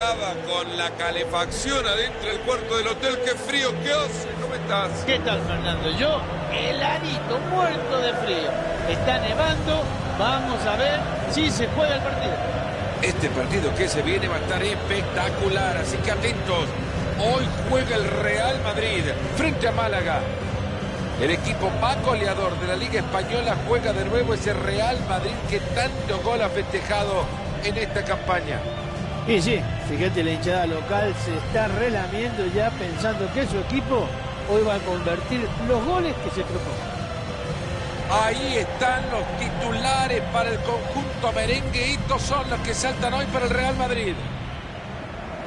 Con la calefacción adentro del cuarto del hotel. ¡Qué frío! ¿Qué hace? ¿Cómo estás? ¿Qué tal, Fernando? Yo, heladito, muerto de frío. Está nevando. Vamos a ver si se juega el partido. Este partido que se viene va a estar espectacular, así que atentos. Hoy juega el Real Madrid frente a Málaga. El equipo más goleador de la Liga Española juega de nuevo ese Real Madrid que tanto gol ha festejado en esta campaña. Y sí, fíjate, la hinchada local se está relamiendo ya pensando que su equipo hoy va a convertir los goles que se propongan. Ahí están los titulares para el conjunto merengue. Estos son los que saltan hoy para el Real Madrid.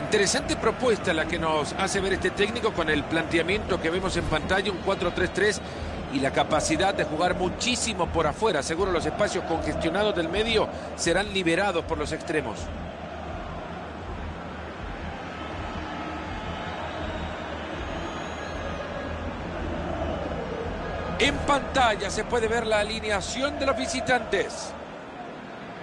Interesante propuesta la que nos hace ver este técnico con el planteamiento que vemos en pantalla, un 4-3-3 y la capacidad de jugar muchísimo por afuera. Seguro los espacios congestionados del medio serán liberados por los extremos. En pantalla se puede ver la alineación de los visitantes.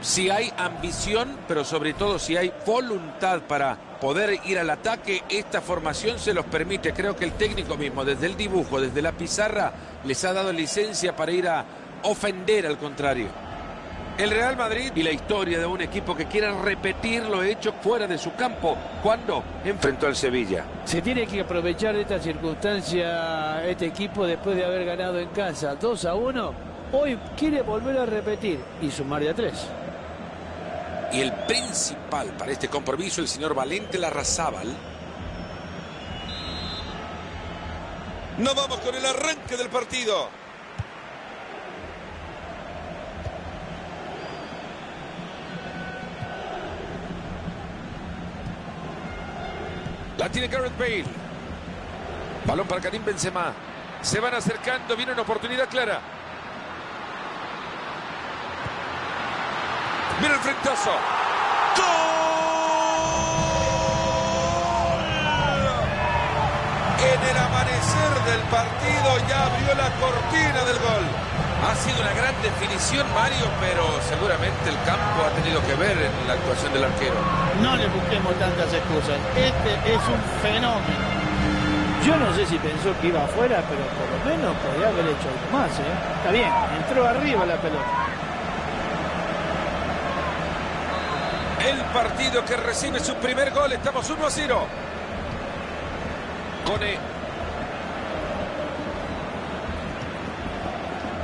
Si hay ambición, pero sobre todo si hay voluntad para poder ir al ataque, esta formación se los permite. Creo que el técnico mismo, desde el dibujo, desde la pizarra, les ha dado licencia para ir a ofender al contrario. El Real Madrid y la historia de un equipo que quiera repetir lo hecho fuera de su campo cuando enfrentó al Sevilla. Se tiene que aprovechar de esta circunstancia este equipo después de haber ganado en casa 2 a 1. Hoy quiere volver a repetir y sumar de a 3. Y el principal para este compromiso, el señor Valente Larrazábal. No vamos con el arranque del partido. La tiene Gareth Bale. Balón para Karim Benzema. Se van acercando, viene una oportunidad clara. Mira el frentazo. ¡Gol! En el amanecer del partido ya abrió la cortina del gol. Ha sido una gran definición, Mario, pero seguramente el campo ha tenido que ver en la actuación del arquero. No le busquemos tantas excusas. Este es un fenómeno. Yo no sé si pensó que iba afuera, pero por lo menos podría haber hecho algo más. ¿eh? Está bien, entró arriba la pelota. El partido que recibe su primer gol. Estamos 1 a 0. Cone.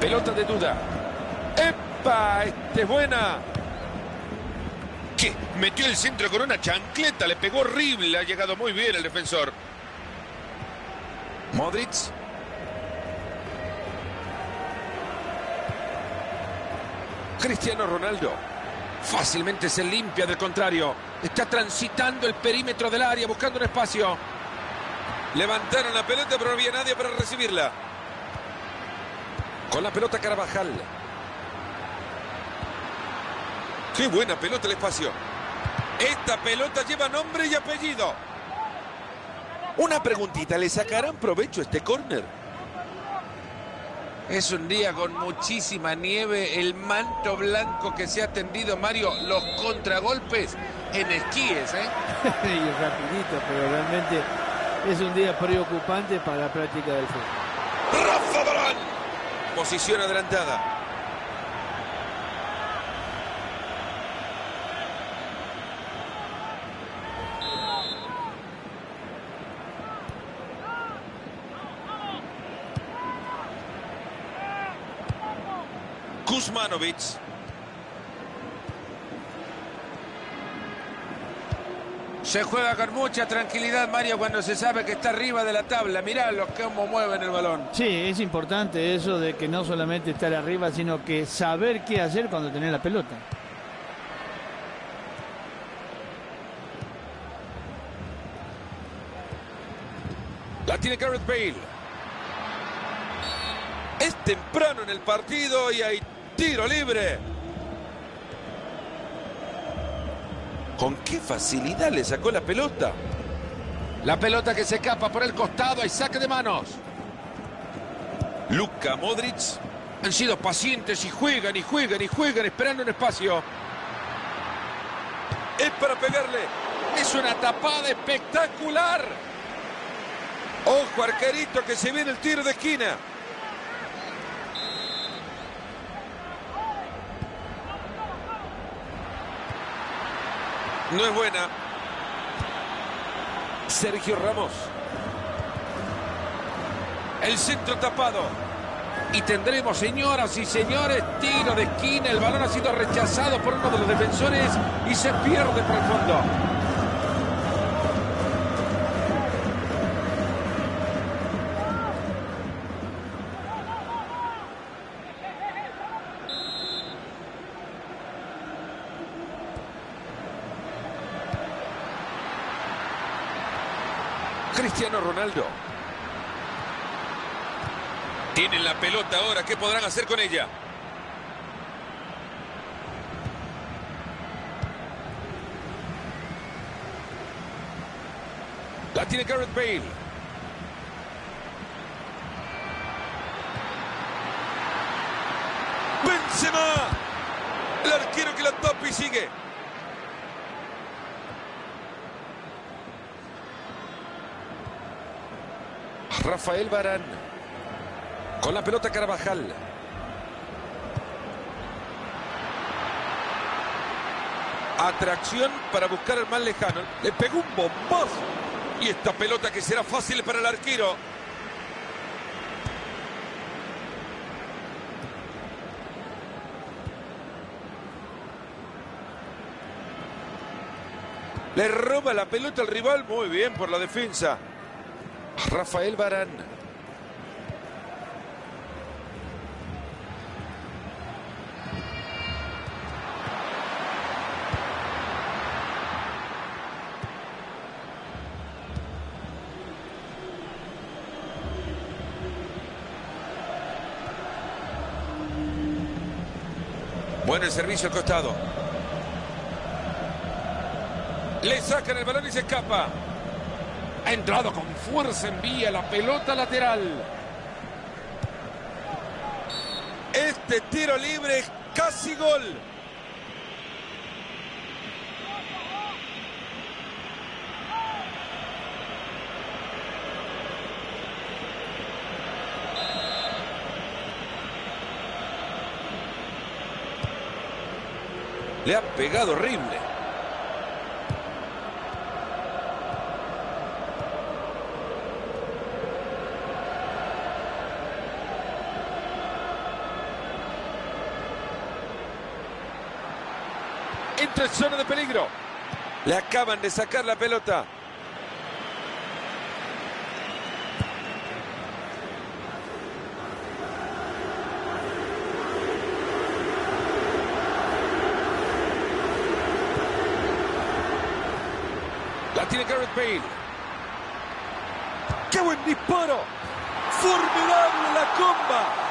Pelota de duda. ¡Epa! Este es buena. ¿Qué? Metió el centro con una chancleta. Le pegó horrible. Ha llegado muy bien el defensor. Modric. Cristiano Ronaldo. Fácilmente se limpia del contrario. Está transitando el perímetro del área buscando un espacio. Levantaron la pelota pero no había nadie para recibirla. Con la pelota Carvajal. Qué buena pelota el espacio. Esta pelota lleva nombre y apellido. Una preguntita, ¿le sacarán provecho a este córner? Es un día con muchísima nieve, el manto blanco que se ha tendido, Mario, los contragolpes en esquíes, ¿eh? y rapidito, pero realmente es un día preocupante para la práctica del fútbol. Posición adelantada. Kuzmanovic. Se juega con mucha tranquilidad, Mario, cuando se sabe que está arriba de la tabla. Mirá los cómo mueven el balón. Sí, es importante eso de que no solamente estar arriba, sino que saber qué hacer cuando tenés la pelota. La tiene Gareth Bale. Es temprano en el partido y hay tiro libre. ¿Con qué facilidad le sacó la pelota? La pelota que se escapa por el costado. Hay saque de manos. Luka Modric. Han sido pacientes y juegan y juegan y juegan esperando un espacio. Es para pegarle. Es una tapada espectacular. Ojo, arquerito, que se viene el tiro de esquina. No es buena. Sergio Ramos. El centro tapado. Y tendremos, señoras y señores, tiro de esquina. El balón ha sido rechazado por uno de los defensores y se pierde por el fondo. Cristiano Ronaldo. Tienen la pelota ahora, ¿qué podrán hacer con ella? La tiene Gareth Bale. Benzema. El arquero que la topa y sigue. Rafael Barán. Con la pelota Carvajal. Atracción para buscar al más lejano. Le pegó un bombazo. Y esta pelota que será fácil para el arquero. Le roba la pelota al rival. Muy bien por la defensa. Rafael Barán. Bueno el servicio al costado. Le sacan el balón y se escapa. Ha entrado con fuerza, envía la pelota lateral. Este tiro libre es casi gol. Le ha pegado horrible. Entra en zona de peligro. Le acaban de sacar la pelota. La tiene Gareth Bale. ¡Qué buen disparo! ¡Formidable la comba!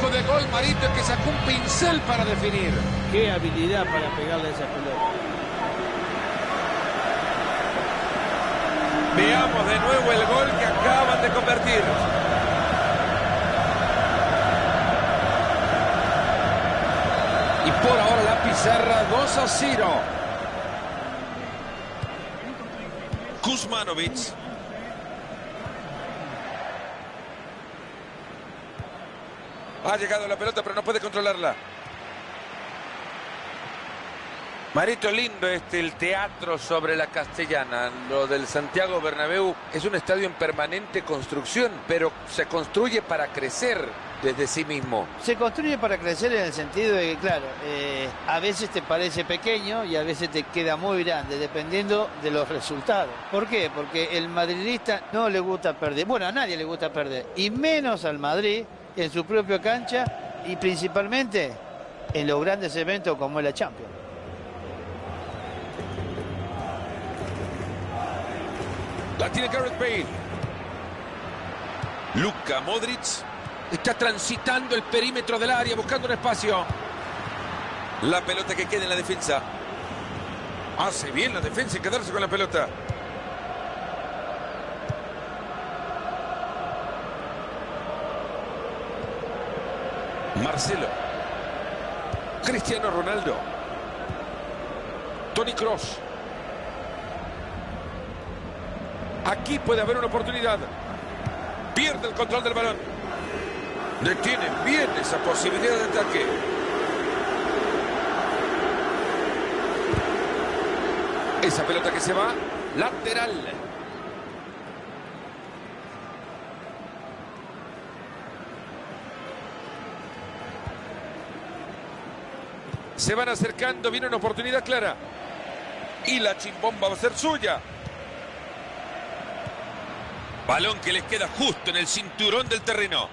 ¡Qué lujo de gol, Marito, que sacó un pincel para definir! Qué habilidad para pegarle a esa pelota. Veamos de nuevo el gol que acaban de convertir. Y por ahora la pizarra 2 a 0. Kuzmanovic. Ha llegado la pelota, pero no puede controlarla. Marito, lindo este, el teatro sobre la castellana. Lo del Santiago Bernabéu es un estadio en permanente construcción, pero se construye para crecer desde sí mismo. Se construye para crecer en el sentido de que, claro, eh, a veces te parece pequeño y a veces te queda muy grande, dependiendo de los resultados. ¿Por qué? Porque el madridista no le gusta perder. Bueno, a nadie le gusta perder, y menos al Madrid en su propia cancha y principalmente en los grandes eventos como la Champions. La tiene Gareth Bale. Luka Modric está transitando el perímetro del área buscando un espacio. La pelota que queda en la defensa. Hace bien la defensa y quedarse con la pelota. Marcelo. Cristiano Ronaldo. Tony Cross. Aquí puede haber una oportunidad. Pierde el control del balón. Detiene bien esa posibilidad de ataque. Esa pelota que se va. Lateral. Se van acercando, viene una oportunidad clara. Y la chimbomba va a ser suya. Balón que les queda justo en el cinturón del terreno.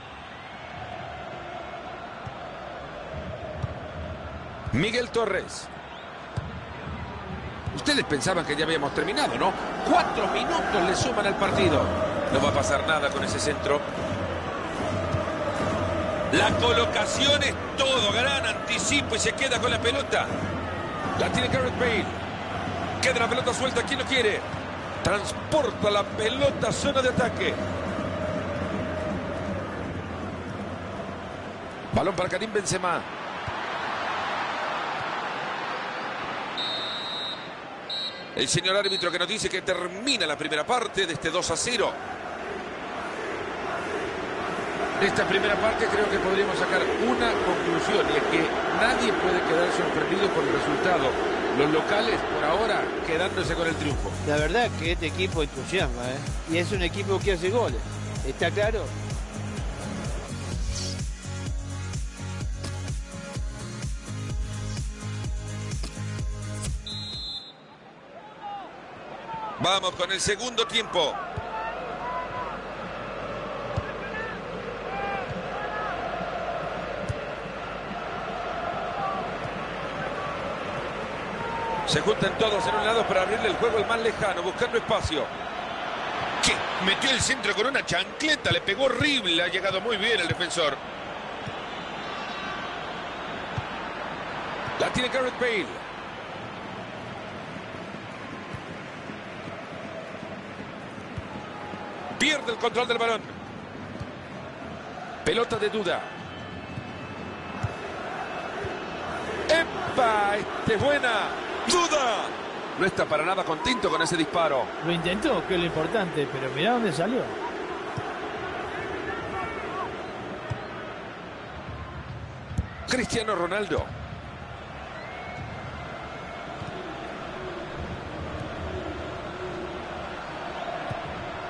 Miguel Torres. Ustedes pensaban que ya habíamos terminado, ¿no? Cuatro minutos le suman al partido. No va a pasar nada con ese centro. La colocación es todo. Gran anticipo y se queda con la pelota. La tiene Gareth Bale. Queda la pelota suelta. ¿Quién lo quiere? Transporta la pelota a zona de ataque. Balón para Karim Benzema. El señor árbitro que nos dice que termina la primera parte de este 2 a 0. De esta primera parte creo que podríamos sacar una conclusión y es que nadie puede quedar sorprendido por el resultado. Los locales por ahora quedándose con el triunfo. La verdad que este equipo entusiasma, ¿eh? Y es un equipo que hace goles. ¿Está claro? Vamos con el segundo tiempo. Se juntan todos en un lado para abrirle el juego al más lejano, buscando espacio. ¿Qué? Metió el centro con una chancleta, le pegó horrible, ha llegado muy bien el defensor. La tiene Gareth Bale. Pierde el control del balón. Pelota de duda. ¡Epa! Este es buena. ¡Duda! No está para nada contento con ese disparo. Lo intentó, que es lo importante, pero mirá dónde salió. Cristiano Ronaldo.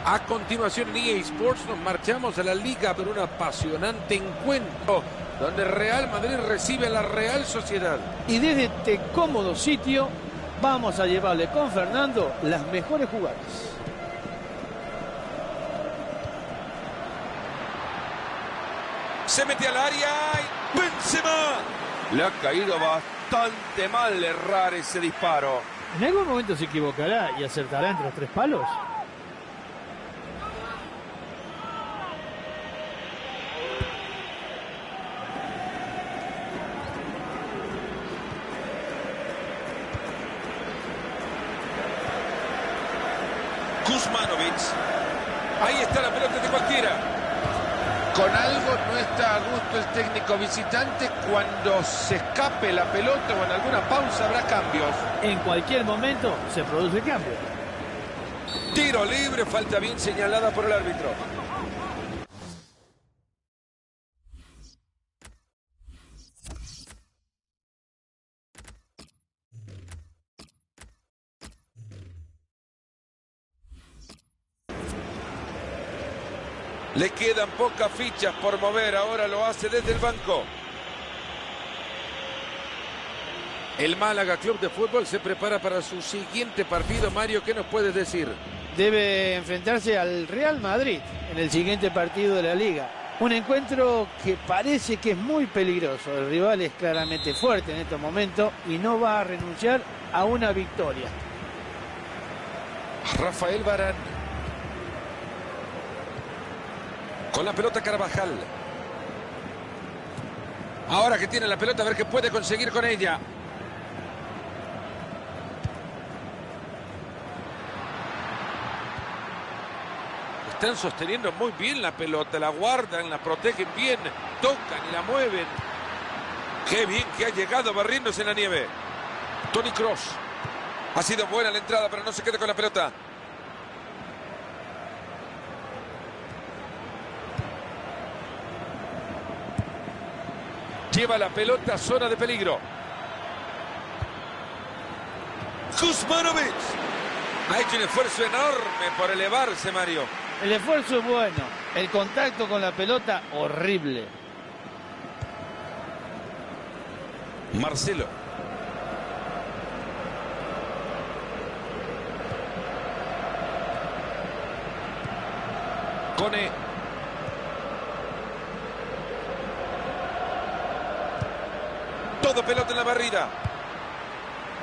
A continuación en EA Sports nos marchamos a la liga por un apasionante encuentro donde Real Madrid recibe a la Real Sociedad. Y desde este cómodo sitio vamos a llevarle con Fernando las mejores jugadas. Se mete al área y Benzema. Le ha caído bastante mal errar ese disparo. ¿En algún momento se equivocará y acertará entre los tres palos? Kuzmanovic. Ahí está la pelota de cualquiera. Con algo no está a técnico visitante cuando se escape la pelota o en alguna pausa habrá cambios. En cualquier momento se produce cambio. Tiro libre, falta bien señalada por el árbitro. Le quedan pocas fichas por mover, ahora lo hace desde el banco. El Málaga Club de Fútbol se prepara para su siguiente partido. Mario, ¿qué nos puedes decir? Debe enfrentarse al Real Madrid en el siguiente partido de la liga. Un encuentro que parece que es muy peligroso. El rival es claramente fuerte en estos momentos y no va a renunciar a una victoria. Rafael Barán. Con la pelota Carvajal. Ahora que tiene la pelota, a ver qué puede conseguir con ella. Están sosteniendo muy bien la pelota, la guardan, la protegen bien, tocan y la mueven. Qué bien que ha llegado barriéndose en la nieve. Tony Cross. Ha sido buena la entrada, pero no se queda con la pelota. Lleva la pelota a zona de peligro. Kuzmanovic. Ha hecho un esfuerzo enorme por elevarse, Mario. El esfuerzo es bueno. El contacto con la pelota, horrible. Marcelo. Cone. Pelota en la barrida.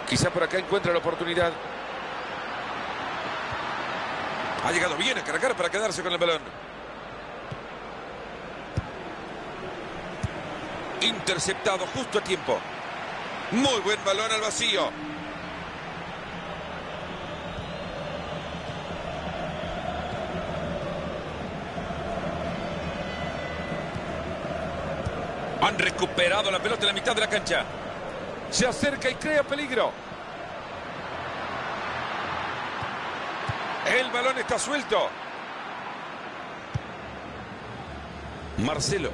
Quizá por acá encuentra la oportunidad. Ha llegado bien a cargar para quedarse con el balón. Interceptado justo a tiempo. Muy buen balón al vacío. Han recuperado la pelota en la mitad de la cancha. Se acerca y crea peligro. El balón está suelto. Marcelo.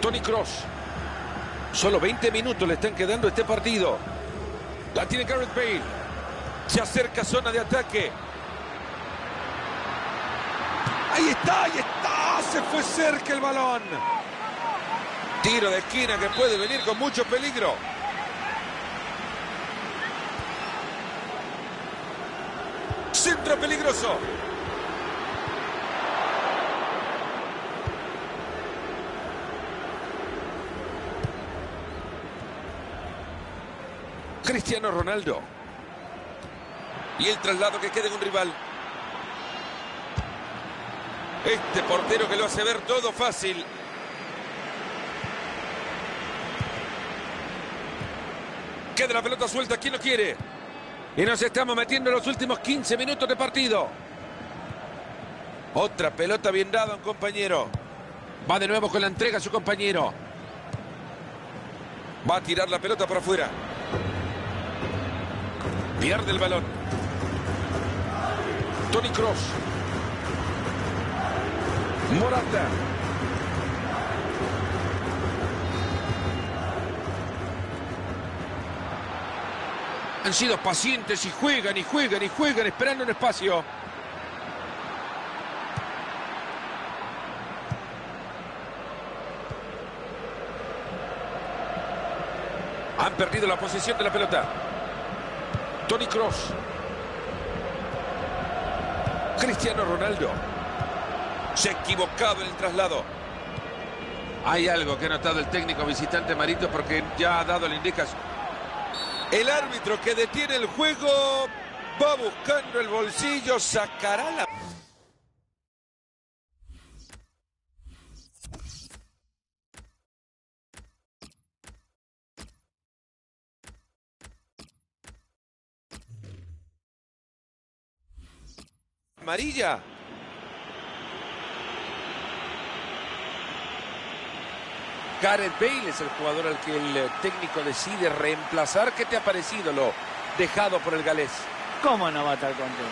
Tony Cross. Solo 20 minutos le están quedando este partido. La tiene Gareth Bale. Se acerca zona de ataque. Ahí está, ahí está. Se fue cerca el balón. Tiro de esquina que puede venir con mucho peligro. Centro peligroso. Cristiano Ronaldo. Y el traslado que queda en un rival. Este portero que lo hace ver todo fácil. Queda la pelota suelta. ¿Quién lo quiere? Y nos estamos metiendo en los últimos 15 minutos de partido. Otra pelota bien dada a un compañero. Va de nuevo con la entrega a su compañero. Va a tirar la pelota por afuera. Pierde el balón. Tony Cross. Morata. Han sido pacientes y juegan y juegan y juegan esperando un espacio. Han perdido la posesión de la pelota. Tony Cross. Cristiano Ronaldo. Se ha equivocado en el traslado. Hay algo que ha notado el técnico visitante Marito porque ya ha dado la indicación. El árbitro que detiene el juego va buscando el bolsillo, sacará la... Amarilla. Gareth Bale es el jugador al que el técnico decide reemplazar. ¿Qué te ha parecido lo dejado por el galés? ¿Cómo no va a estar contento?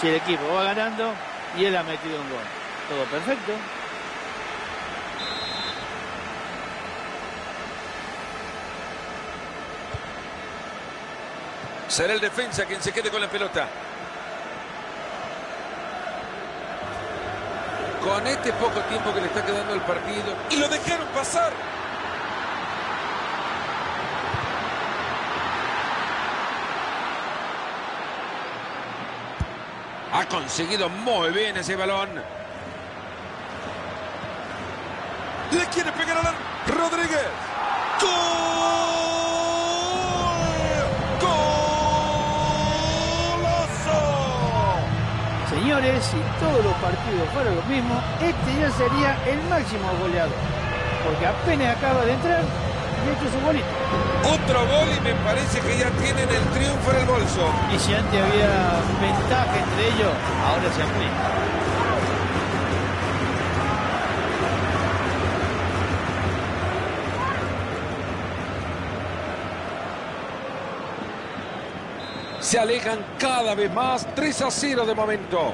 Si el equipo va ganando y él ha metido un gol. Todo perfecto. Será el defensa quien se quede con la pelota. Con este poco tiempo que le está quedando el partido. Y lo dejaron pasar. Ha conseguido muy bien ese balón. Le quiere pegar a. Rodríguez. ¡Gol! Señores, si todos los partidos fueran los mismos, este ya sería el máximo goleador. Porque apenas acaba de entrar, y hecho su bolito. Otro gol y me parece que ya tienen el triunfo en el bolso. Y si antes había ventaja entre ellos, ahora se amplía. Se alejan cada vez más. 3 a 0 de momento.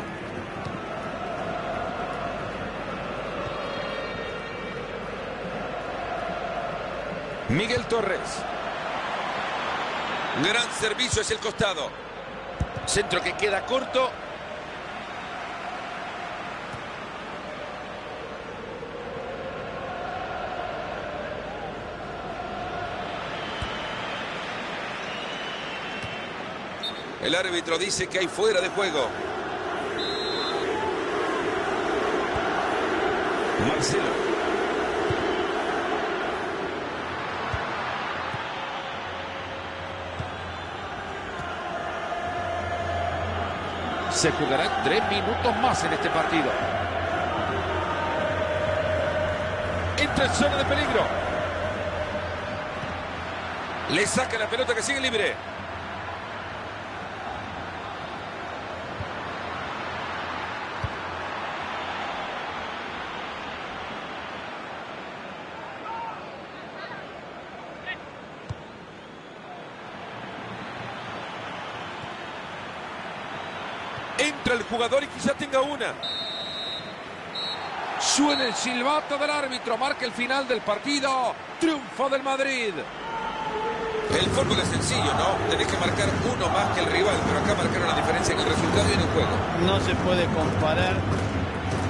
Miguel Torres. Gran servicio es el costado. Centro que queda corto. El árbitro dice que hay fuera de juego. Marcelo. Se jugarán tres minutos más en este partido. Entra en zona de peligro. Le saca la pelota que sigue libre. Entra el jugador y quizá tenga una. Suena el silbato del árbitro, marca el final del partido. Triunfo del Madrid. El fútbol es sencillo, ¿no? Tenés que marcar uno más que el rival, pero acá marcaron la diferencia en el resultado y en el juego. No se puede comparar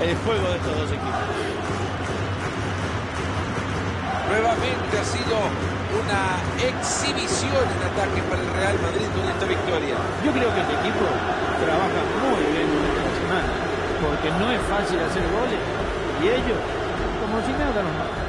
el juego de estos dos equipos. Nuevamente ha sido una exhibición en ataque para el Real Madrid con esta victoria. Yo creo que este equipo trabaja muy bien durante la semana, porque no es fácil hacer goles y ellos, como si nada, los.